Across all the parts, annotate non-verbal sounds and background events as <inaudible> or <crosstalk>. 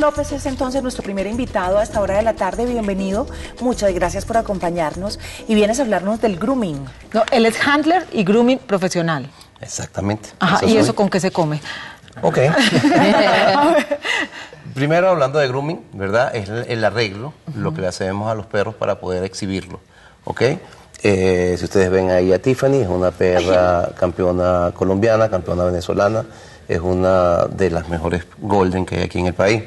López es entonces nuestro primer invitado a esta hora de la tarde. Bienvenido. Muchas gracias por acompañarnos. Y vienes a hablarnos del grooming. No, él es handler y grooming profesional. Exactamente. Ajá, ¿y eso con qué se come? Ok. <laughs> Primero hablando de grooming, ¿verdad? Es el, arreglo, lo que le hacemos a los perros para poder exhibirlo. ¿Ok? Eh, si ustedes ven ahí a Tiffany, es una perra campeona colombiana, campeona venezolana, es una de las mejores golden que hay aquí en el país.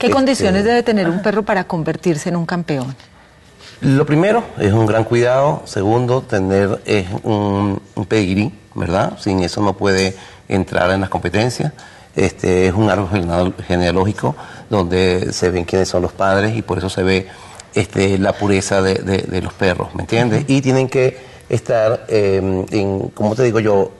¿Qué Este, condiciones debe tener un perro para convertirse en un campeón? Lo primero es un gran cuidado. Segundo, tener es un, un pedigrí, ¿verdad? Sin eso no puede entrar en las competencias. Este es un árbol geneal- genealógico donde se ven quiénes son los padres y por eso se ve este, la pureza de, de- de los perros, ¿me entiendes? Y tienen que estar, eh, en, como te digo yo,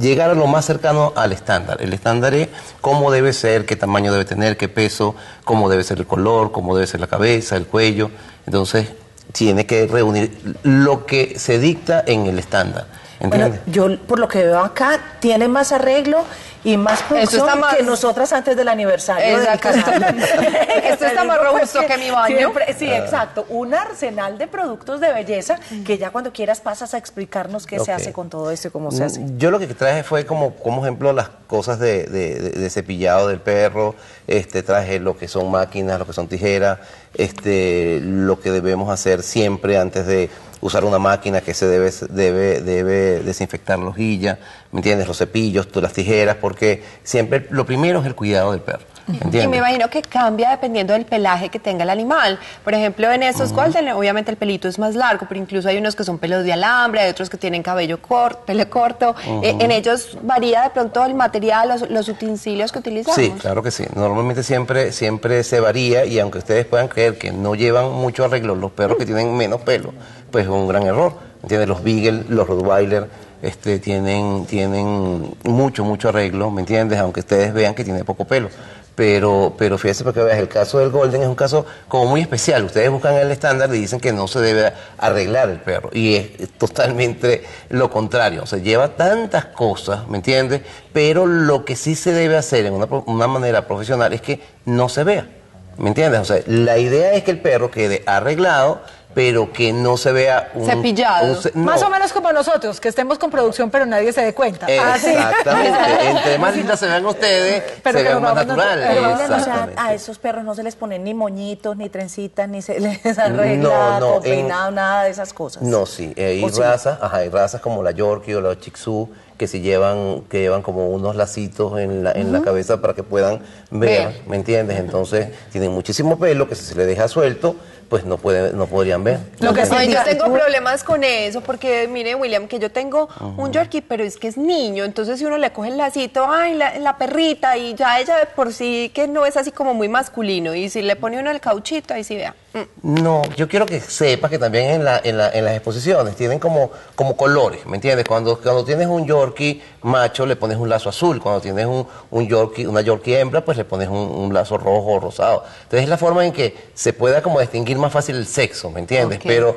llegar a lo más cercano al estándar. El estándar es cómo debe ser, qué tamaño debe tener, qué peso, cómo debe ser el color, cómo debe ser la cabeza, el cuello. Entonces, tiene que reunir lo que se dicta en el estándar. Bueno, yo por lo que veo acá, tiene más arreglo y más producción más- que nosotras antes del aniversario del Exacto. canal. <laughs> Esto está <laughs> más robusto que mi baño. siempre- sí, exacto. Un arsenal de productos de belleza que ya cuando quieras pasas a explicarnos qué se Ok. hace con todo esto y cómo se hace. Yo lo que traje fue como, como ejemplo las cosas de, de- de- de cepillado del perro, este, traje lo que son máquinas, lo que son tijeras, este, lo que debemos hacer siempre antes de usar una máquina que se debe, debe, debe desinfectar la hojilla, ¿me entiendes? Los cepillos, las tijeras, porque siempre lo primero es el cuidado del perro, ¿me Y me imagino que cambia dependiendo del pelaje que tenga el animal. Por ejemplo, en esos golden, obviamente el pelito es más largo, pero incluso hay unos que son pelos de alambre, hay otros que tienen cabello corto, pelo corto. Eh, en ellos varía de pronto el material, los, los utensilios que utilizamos. Sí, claro que sí. Normalmente siempre, siempre se varía y aunque ustedes puedan creer que no llevan mucho arreglo los perros que tienen menos pelo, pues es un gran error. ¿Entiendes? Los Beagle, los Rottweiler, este, tienen, tienen mucho, mucho arreglo, ¿me entiendes? Aunque ustedes vean que tiene poco pelo. Pero, pero fíjese porque veas, el caso del Golden es un caso como muy especial. Ustedes buscan el estándar y dicen que no se debe arreglar el perro. Y es totalmente lo contrario. O sea, lleva tantas cosas, ¿me entiendes? Pero lo que sí se debe hacer en una, una manera profesional es que no se vea. ¿Me entiendes? O sea, la idea es que el perro quede arreglado, pero que no se vea un... Cepillado. un ce- no. Más o menos como nosotros, que estemos con producción pero nadie se dé cuenta. Ah, sí. Exactamente. Entre más lindas se vean ustedes, <laughs> Pero se vean más naturales. Pero William, o sea, Exactamente. a esos perros no se les ponen ni moñitos, ni trencitas, ni se les <laughs> arregla No, no, peinado, en- nada de esas cosas. No, sí, eh, hay ¿O sí? razas, ajá, hay razas como la Yorkie o la Tzu que se llevan, que llevan como unos lacitos en la, en la cabeza para que puedan ver, Ver. ¿me entiendes? Entonces tienen muchísimo pelo que si se les deja suelto, pues no pueden, no podrían ver. Lo que sí, yo tengo problemas con eso porque, mire, William, que yo tengo un Yorkie, pero es que es niño, entonces si uno le coge el lacito, ay, la, la perrita, y ya ella de por sí que no es así como muy masculino, y si le pone uno el cauchito, ahí sí vea. No, yo quiero que sepas que también en, la, en, la- en las exposiciones tienen como, como colores, ¿me entiendes? Cuando, cuando tienes un Yorkie macho le pones un lazo azul, cuando tienes un, un Yorkie, una Yorkie hembra pues le pones un, un lazo rojo o rosado. Entonces es la forma en que se pueda como distinguir más fácil el sexo, ¿me entiendes? Pero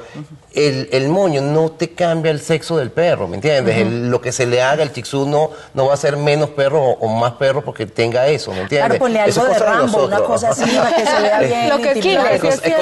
el, el moño no te cambia el sexo del perro, ¿me entiendes? El- lo que se le haga, el chixú no, no va a ser menos perro o, o más perro porque tenga eso, ¿me entiendes? Claro, ponle Eso algo de una nosotros. cosa así, para que se vea <laughs> bien. Lo que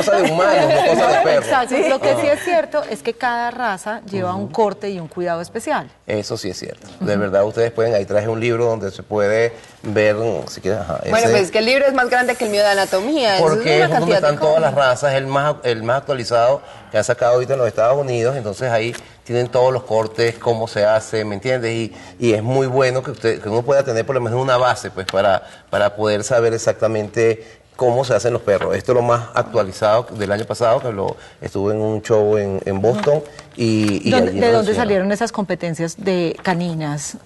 cosa- de humano, no cosa de perro. Exacto. Lo que sí es cierto es que cada raza lleva un corte y un cuidado especial. Eso sí es cierto. De verdad, ustedes pueden, ahí traje un libro donde se puede ver, mm, si quieres, ajá, Bueno, ese- pues es que el libro es más grande que el mío de anatomía. porque es donde están todas las razas, el más, el más actualizado que han sacado ahorita en los Estados Unidos, entonces ahí tienen todos los cortes, cómo se hace, ¿me entiendes? Y, y es muy bueno que, usted, que uno pueda tener por lo menos una base, pues, para, para poder saber exactamente cómo se hacen los perros. Esto es lo más actualizado del año pasado, que lo estuve en un show en, en Boston. Y, y ¿Dónde- allí ¿De dónde enseñaron. salieron esas competencias de caninas?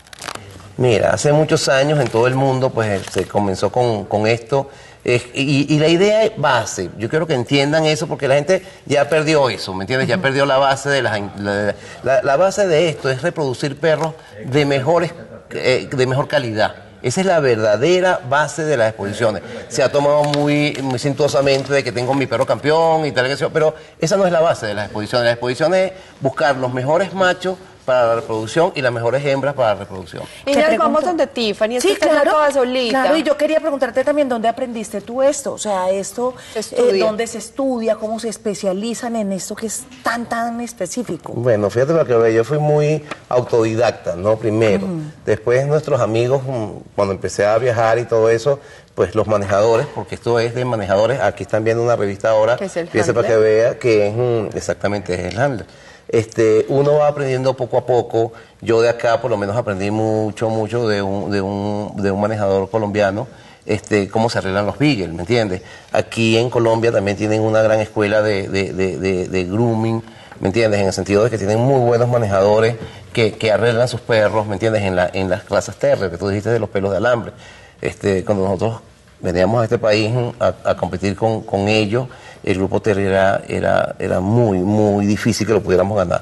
Mira, hace muchos años en todo el mundo pues se comenzó con, con esto eh, y, y la idea es base. Yo quiero que entiendan eso porque la gente ya perdió eso, ¿me entiendes? Ya perdió la base de las, la, la- la base de esto es reproducir perros de mejores eh, de mejor calidad. Esa es la verdadera base de las exposiciones. Se ha tomado muy, muy cintuosamente de que tengo mi perro campeón y tal, pero esa no es la base de las exposiciones. Las exposiciones es buscar los mejores machos para la reproducción y las mejores hembras para la reproducción. Y pregunto- vamos donde Tiffany, es Sí, claro, toda solita. claro, y yo quería preguntarte también dónde aprendiste tú esto, o sea, esto, eh, dónde se estudia, cómo se especializan en esto que es tan, tan específico. Bueno, fíjate lo que ve, yo fui muy autodidacta, ¿no? Primero. Después nuestros amigos, mm, cuando empecé a viajar y todo eso, pues los manejadores, porque esto es de manejadores, aquí están viendo una revista ahora, Que es el fíjese para que vea que es mm, exactamente es el handler. Este, uno va aprendiendo poco a poco, yo de acá por lo menos aprendí mucho, mucho de un, de un, de un manejador colombiano, este, cómo se arreglan los beagles, ¿me entiendes? Aquí en Colombia también tienen una gran escuela de, de, de, de- grooming, ¿me entiendes? En el sentido de que tienen muy buenos manejadores que, que arreglan sus perros, ¿me entiendes? En, la, en las razas terrier, que tú dijiste de los pelos de alambre. Este, cuando nosotros veníamos a este país a, a competir con, con ellos, el grupo terrier era, era, era muy, muy difícil que lo pudiéramos ganar.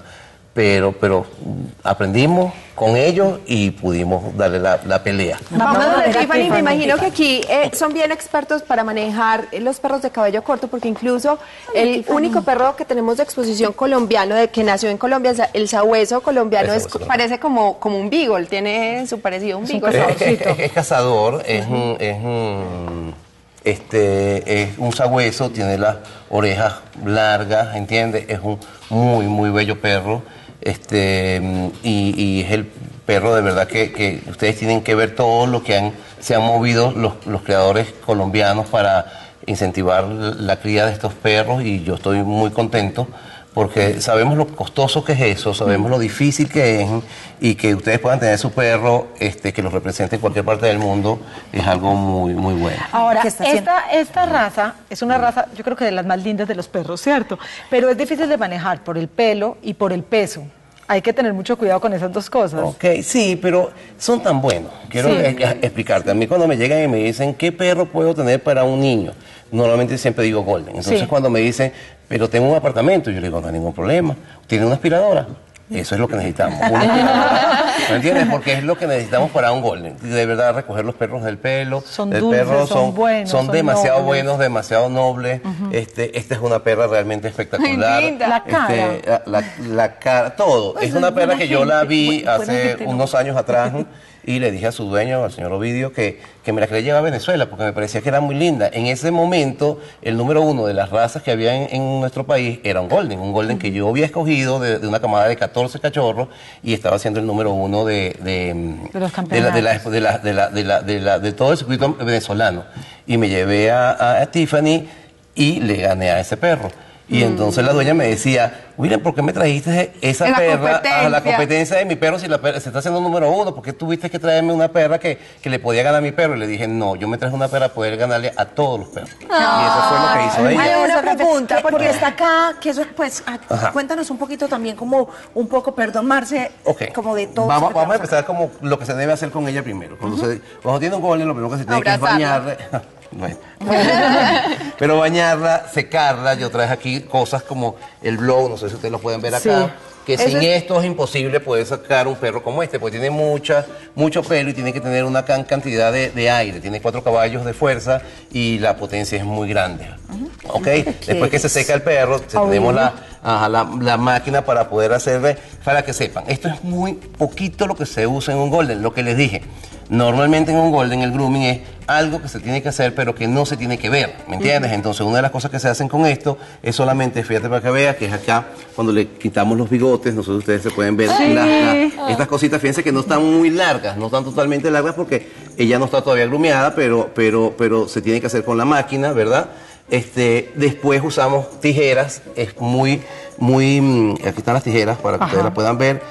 Pero, pero mm, aprendimos con ellos y pudimos darle la, la pelea. Vamos a ver Tiffany, me imagino que aquí eh, son bien expertos para manejar los perros de cabello corto, porque incluso el único perro que tenemos de exposición colombiano, de que nació en Colombia, el sa- el sabueso colombiano, es, parece como, como un beagle, tiene su parecido a un beagle. Es, es- es cazador, es un, es un, este, es un sagüeso, tiene las orejas largas, ¿entiendes? Es un muy, muy bello perro, este, y, es el perro de verdad que, que ustedes tienen que ver todo lo que han, se han movido los, los creadores colombianos para incentivar la cría de estos perros y yo estoy muy contento porque sabemos lo costoso que es eso, sabemos lo difícil que es y que ustedes puedan tener su perro este, que los represente en cualquier parte del mundo es algo muy, muy bueno. Ahora, esta, esta raza es una raza, yo creo que de las más lindas de los perros, ¿cierto? Pero es difícil de manejar por el pelo y por el peso. Hay que tener mucho cuidado con esas dos cosas. Ok, sí, pero son tan buenos. Quiero Sí. eh, eh, explicarte. A mí cuando me llegan y me dicen, ¿qué perro puedo tener para un niño? Normalmente siempre digo Golden. Entonces Sí. cuando me dicen, pero tengo un apartamento, yo le digo, no hay ningún problema. ¿Tiene una aspiradora? Eso es lo que necesitamos. ¿Me entiendes? <laughs> Porque es lo que necesitamos para un Golden. De verdad, recoger los perros del pelo. Son del dulces, perro, son buenos, Son son demasiado nobles. buenos, demasiado nobles. este, esta es una perra realmente espectacular. Ay, linda. La cara. Este, la, la- la cara, todo. es una perra que yo la vi hace unos años atrás <laughs> y le dije a su dueño, al señor Ovidio, que, que me la quería llevar a Venezuela porque me parecía que era muy linda. En ese momento, el número uno de las razas que había en, en nuestro país era un golden, un golden que yo había escogido de, de una camada de 14 cachorros y estaba siendo el número uno de, de, De los de la- de la- campeonatos. de la- de la- de la- de la- de todo el circuito venezolano. Y me llevé a, a- a Tiffany y le gané a ese perro. Y entonces la dueña me decía, William, ¿por qué me trajiste esa En la perra a la competencia. de mi perro si la perra se está haciendo número uno? ¿Por qué tuviste que traerme una perra que, que le podía ganar a mi perro? Y le dije, no, yo me traje una perra para poder ganarle a todos los perros. y eso fue lo que hizo ella. Ay, una pregunta, que- porque- está acá, que eso, pues, ah, Ajá. cuéntanos un poquito también, como un poco, perdón, Marce, Ok. como de todo. Vamos, vamos a empezar como lo que se debe hacer con ella primero. Cuando, se- cuando tiene un golden, lo primero que se tiene que es Abrazarla. Bueno. <laughs> Pero bañarla, secarla. Yo traje aquí cosas como el blow, no sé si ustedes lo pueden ver acá. Que Eso sin es- esto es imposible poder sacar un perro como este, porque tiene mucha, mucho pelo y tiene que tener una gran cantidad de, de aire. Tiene cuatro caballos de fuerza y la potencia es muy grande. ¿Ok? Después que se seca el perro, tenemos la, ajá, la, la máquina para poder hacerle, para que sepan. Esto es muy poquito lo que se usa en un golden, lo que les dije. Normalmente en un golden el grooming es algo que se tiene que hacer pero que no se tiene que ver, ¿me entiendes? Entonces una de las cosas que se hacen con esto es solamente, fíjate para que vea, que es acá cuando le quitamos los bigotes, nosotros ustedes se pueden ver las- las- estas cositas, fíjense que no están muy largas, no están totalmente largas porque ella no está todavía grumeada, pero, pero, pero se tiene que hacer con la máquina, ¿verdad? Este, después usamos tijeras, es muy, muy, mm, aquí están las tijeras para que ustedes las puedan ver.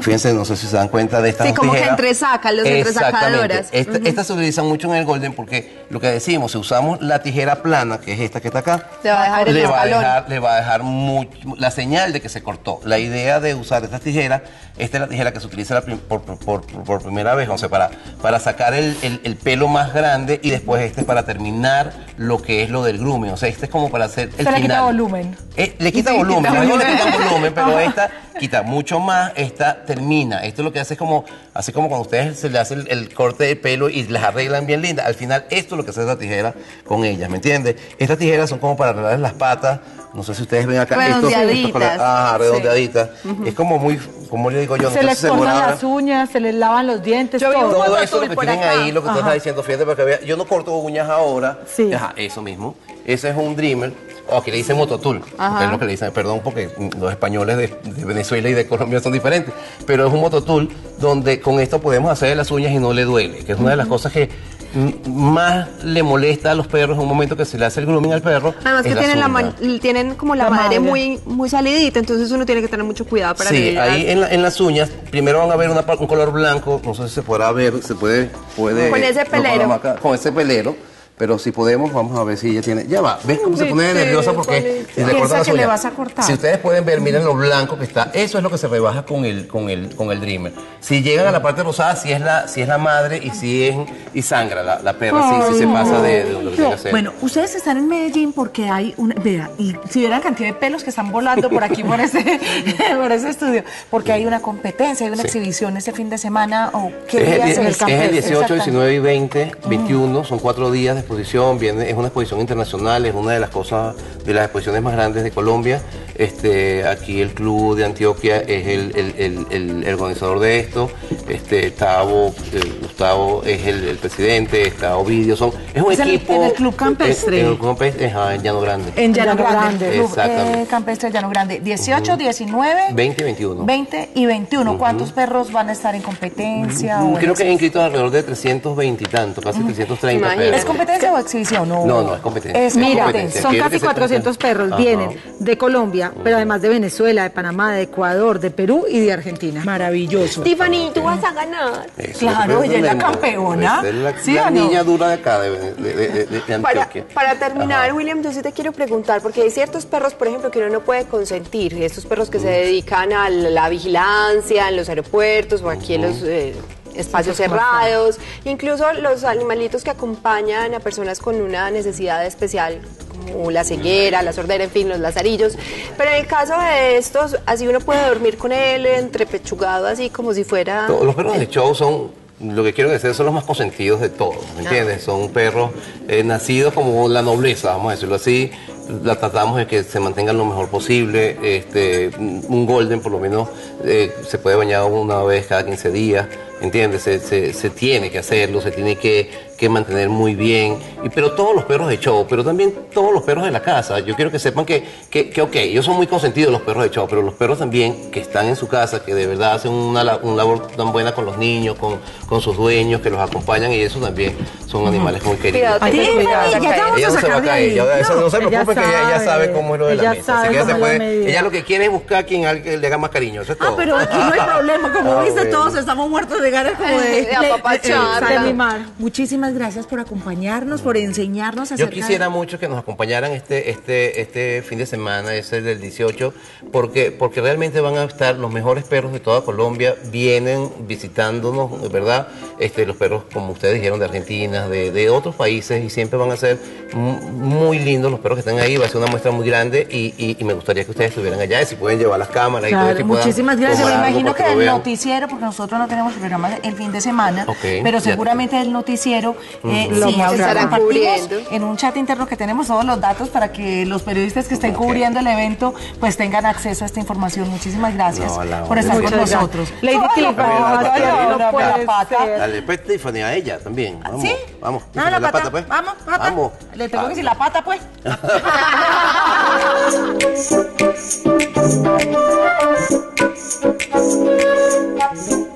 Fíjense, no sé si se dan cuenta de estas Sí, como que tijeras. entresacan, los entresacadoras. Exactamente. Esta- Estas se utilizan mucho en el golden porque lo que decimos, si usamos la tijera plana, que es esta que está acá, Le va a dejar le va a dejar, le va a dejar mucho- la señal de que se cortó. La idea de usar estas tijeras, esta es la tijera que se utiliza la prim- por, por- por- por primera vez, o sea, para, para sacar el, el- el pelo más grande y después este es para terminar lo que es lo del grooming. O sea, este es como para hacer el Se le quita final. volumen. Eh, le quita Sí, volumen, quita le volumen. quita volumen, pero <laughs> esta quita mucho más, esta termina. Esto lo que hace es como, así como cuando ustedes se le hace el, el corte de pelo y las arreglan bien lindas. Al final, esto es lo que hace la tijera con ellas, ¿me entiendes? Estas tijeras son como para arreglar las patas. No sé si ustedes ven acá. Redondeaditas. ah. Es como muy como le digo yo, Se no les demora- las uñas, se les lavan los dientes, Yo todo. Todo eso lo que por tienen acá. ahí, lo que tú estás diciendo, fíjate para que vea. Yo no corto uñas ahora. Sí. Ajá, eso mismo. Ese es un Dreamer. O aquí le dicen mototool. Ajá. Es lo que le dicen, perdón, porque los españoles de, de Venezuela y de Colombia son diferentes. Pero es un mototool donde con esto podemos hacer las uñas y no le duele. Que es una de las cosas que más le molesta a los perros en un momento que se le hace el grooming al perro. Además que tienen, la tienen como la, La madre, madre. muy, muy salidita, entonces uno tiene que tener mucho cuidado para Sí, que ahí en, la- en las uñas, primero van a ver una un color blanco, no sé si se podrá ver, se puede... puede Con ese pelero. con ese pelero, pero si podemos, vamos a ver si ella tiene... Ya va, ¿ves cómo se pone nerviosa? Porque si cortan las que le vas a cortar. Si ustedes pueden ver, miren lo blanco que está, eso es lo que se rebaja con el, con el, con el Dreamer. Si llegan a la parte rosada, si es la, si es la madre y si es... y sangra la, la perra, sí, sí se pasa de, de que tiene que hacer. Bueno, ustedes están en Medellín porque hay una. Vea, y si vieran la cantidad de pelos que están volando por aquí, por ese, <laughs> por ese estudio, porque hay una competencia, hay una Sí. exhibición ese fin de semana, o qué Es el, días die- es? es el Exactamente. 18, 19 y 20, 21, son cuatro días de es una exposición internacional, es una de las cosas, de las exposiciones más grandes de Colombia. Este, aquí el Club de Antioquia es el organizador de esto, este, Tavo, eh, Gustavo es el, el presidente, está Ovidio, son, es un Es equipo... en el Club Campestre. En, en el Club Campestre, ajá, en Llano Grande. En Llano, Llano Grande, Grande. Club Exactamente. eh, Campestre Llano Grande. 18, 19, 20 y 21. 20 y 21. ¿Cuántos perros van a estar en competencia? o en Creo que hay inscritos alrededor de 320 y tanto, casi 330 Imagínate. perros. ¿Es competencia o exhibición? No, No, no, es competencia. Es Mira, competencia. son casi que se 400 cumplan. perros, Ajá. vienen de Colombia, pero además de Venezuela, de Panamá, de Ecuador, de Perú y de Argentina. Maravilloso. Tiffany, tú vas a ganar. Eso, Claro, ella es la campeona. Es la, ¿Sí la o no? niña dura de acá, de, de, de- de- de Para, Antioquia. para terminar, Ajá. William, yo sí te quiero preguntar, porque hay ciertos perros, por ejemplo, que uno no puede consentir, estos perros que se dedican a la vigilancia en los aeropuertos o aquí en los eh, espacios cerrados, incluso los animalitos que acompañan a personas con una necesidad especial como la ceguera, la sordera, en fin, los lazarillos. Pero en el caso de estos, así uno puede dormir con él entrepechugado, así como si fuera... Los perros de show son, lo que quiero decir, son los más consentidos de todos, ¿me entiendes? Son perros eh, nacidos como la nobleza, vamos a decirlo así. La tratamos de que se mantengan lo mejor posible. Este, un golden, por lo menos, eh, se puede bañar una vez cada 15 días, ¿entiendes? Se, se- se tiene que hacerlo, se tiene que, que mantener muy bien. Y, pero todos los perros de show, pero también todos los perros de la casa. Yo quiero que sepan que, que, que, ok, ellos son muy consentidos los perros de show, pero los perros también que están en su casa, que de verdad hacen una, la- un labor tan buena con los niños, con, con sus dueños, que los acompañan y eso también son animales muy queridos. Ya te vamos Ella a no se va a caer, ella- eso no se ella preocupe que ella, ella sabe. cómo es lo de la mesa. sabe Así que ella, se puede, lo que quiere es buscar a quien le haga más cariño, eso es todo. Ah, pero aquí no hay <laughs> problema, como Ah, bueno. todos estamos muertos de ganas como de, De de- de- De mimar. Muchísimas gracias por acompañarnos, por enseñarnos Yo acerca quisiera mucho que nos acompañaran este, este, este fin de semana, ese del 18, porque, porque realmente van a estar los mejores perros de toda Colombia, vienen visitándonos, ¿verdad? Este, los perros, como ustedes dijeron, de Argentina, de, de otros países, y siempre van a ser mu- muy lindos los perros que están ahí, va a ser una muestra muy grande, y, y- y me gustaría que ustedes estuvieran allá, y si pueden llevar las cámaras y todo, puedan muchísimas gracias. Me imagino que el vean. noticiero, porque nosotros no tenemos programa el fin de semana, Ok, pero seguramente el noticiero eh, Lo sí, estará ahorita compartimos cubriendo. en un chat interno que tenemos todos los datos para que los periodistas que estén cubriendo el evento pues tengan acceso a esta información. Muchísimas gracias No, la por estar con nosotros. Lady la pata. Dale, pues, Tiffany, a ella también. Vamos, ¿Sí? vamos. No, Tiffany, la pata, pues. Vamos, pata. Vamos. Le tengo Ah. que decir la pata, pues. <laughs>